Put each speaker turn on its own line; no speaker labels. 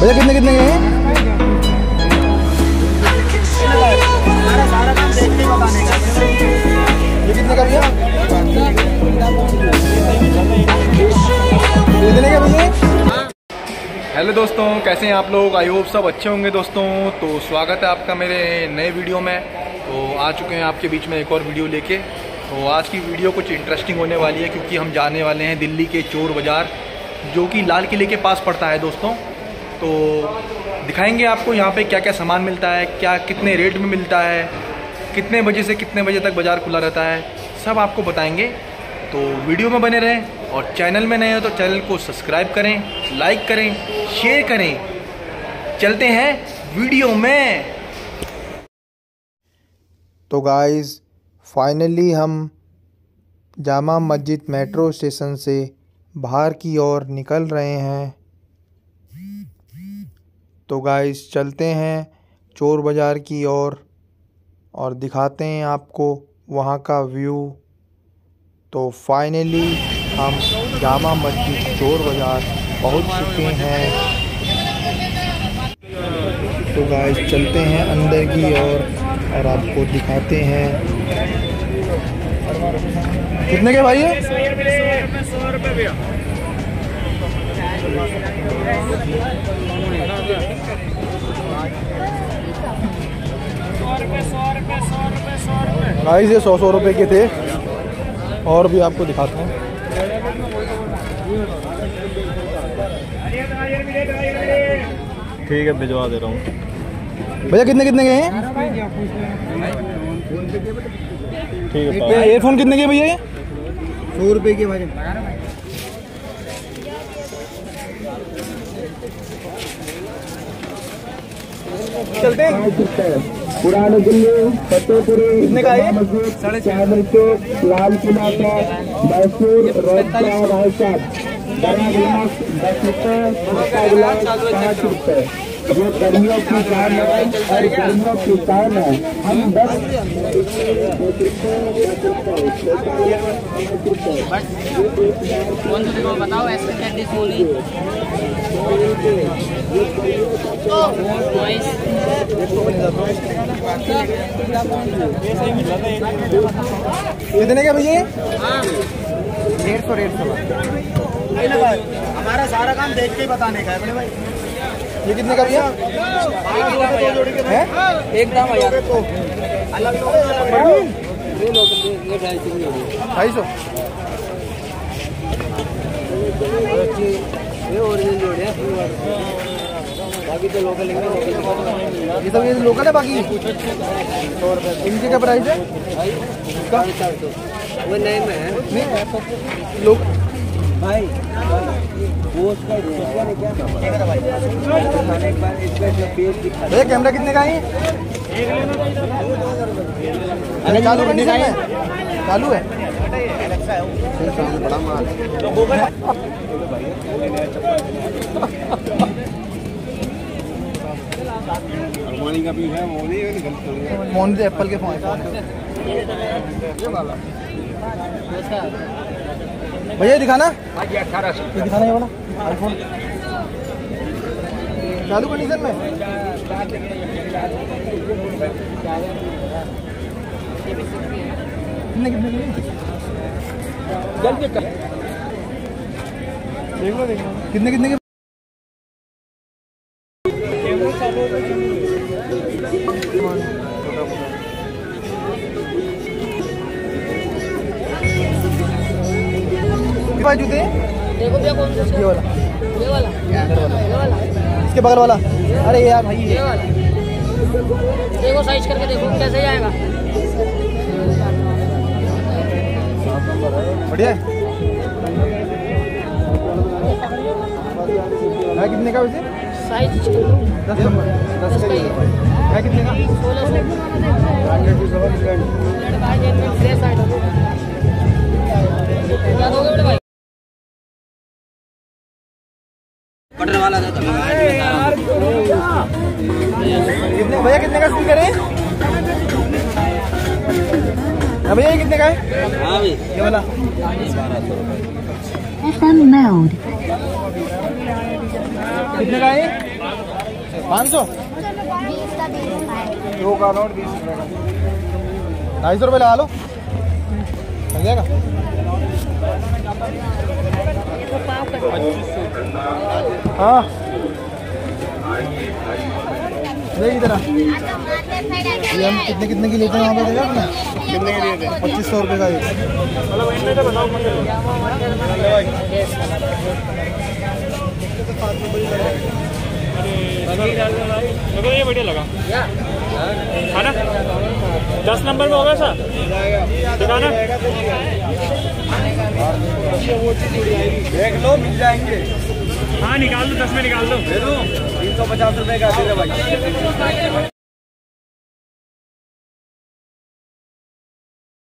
भैया, कितने कितने हैं? हेलो दोस्तों, कैसे हैं आप लोग? आई होप सब अच्छे होंगे दोस्तों। तो स्वागत है आपका मेरे नए वीडियो में। तो आ चुके हैं आपके बीच में एक और वीडियो लेके। तो आज की वीडियो कुछ इंटरेस्टिंग होने वाली है, क्योंकि हम जाने वाले हैं दिल्ली के चोर बाज़ार, जो कि लाल किले के पास पड़ता है दोस्तों। तो दिखाएँगे आपको यहाँ पे क्या क्या सामान मिलता है, क्या कितने रेट में मिलता है, कितने बजे से कितने बजे तक बाज़ार खुला रहता है, सब आपको बताएँगे। तो वीडियो में बने रहें और चैनल में नए हो तो चैनल को सब्सक्राइब करें लाइक करें शेयर करें। चलते हैं वीडियो में। तो गाइस फाइनली हम जामा मस्जिद मेट्रो स्टेशन से बाहर की ओर निकल रहे हैं। तो गाइस चलते हैं चोर बाज़ार की ओर और दिखाते हैं आपको वहाँ का व्यू तो फाइनली हम जामा मस्जिद चोर बाज़ार पहुँच चुके हैं। तो गाइस चलते हैं अंदर की ओर और आपको दिखाते हैं। कितने के भाई है? गाइस ये सौ सौ रुपये के थे। और भी आपको दिखाते हैं।
ठीक है भिजवा दे रहा हूँ।
भैया कितने कितने के हैं?
ठीक है
ये एयरफोन कितने के भैया?
सौ रुपये के भाई।
चलते
पुराने दिल्ली फतेहपुरी मस्जिद चादर चौक लाल किला का मैसूर बड़ा गिलास दस रुपए पाँच रुपए। ये गर्मियों की काम है और गर्मियों की काम है। हम दस
कौन सा बताओ ऐसे क्या डिश बोली
कितने के भैया? ये
डेढ़ सौ डेढ़ सौ। हमारा सारा काम देख के ही बताने का है बड़े भाई।
ये कितने का भैया है?
यार।
अलग
ढाई सौ।
बाकी तो लोकल
ये सब ये लोकल है बाकी? इनके क्या प्राइस है?
वो नए में है।
लोक
भाई वो उसका
भैया कैमरा कितने का है अरे चालू कंडीशन में चालू है? बड़ा माल
अरमानी का भी है वो नहीं है निकल
फ़ोन से एप्पल के फ़ोन फ़ोन भैया दिखाना। ये दिखाना ये वाला। आईफोन चालू कंडीशन में। कितने कितने के देख लो देख लो। कितने कितने के कितने भाई जूते
देखो भैया कौन सा
ये वाला।
ये वाला ये वाला
इसके बगल वाला? अरे यार भाई
ये वाला देखो साइज़ करके देखो कैसे जाएगा
बढ़िया है। कितने का वैसे?
साइज़
दस नंबर। दस का ही है। है कितने का?
सोलह सौ बटर वाला था
कितने भैया कितने का स्पीकर है? हाँ भैया कितने का है?
हाँ भाई।
ये वाला।
FM mode.
कितने का है पाँच सौ?
का है।
दो नोट बीस का।
ढाई सौ रुपये लगा लो। हाँ। इधर ये हम कितने कितने की लेते हैं वहाँ देखा आपने
कितने
पच्चीस सौ रुपये का
मेरे को ये बढ़िया लगा। है ना? दस नंबर में होगा सर। दिखाना।
देख लो मिल जाएँगे।
हाँ निकाल दो दस में निकाल
दो। तीन सौ पचास रुपए का दे दे भाई।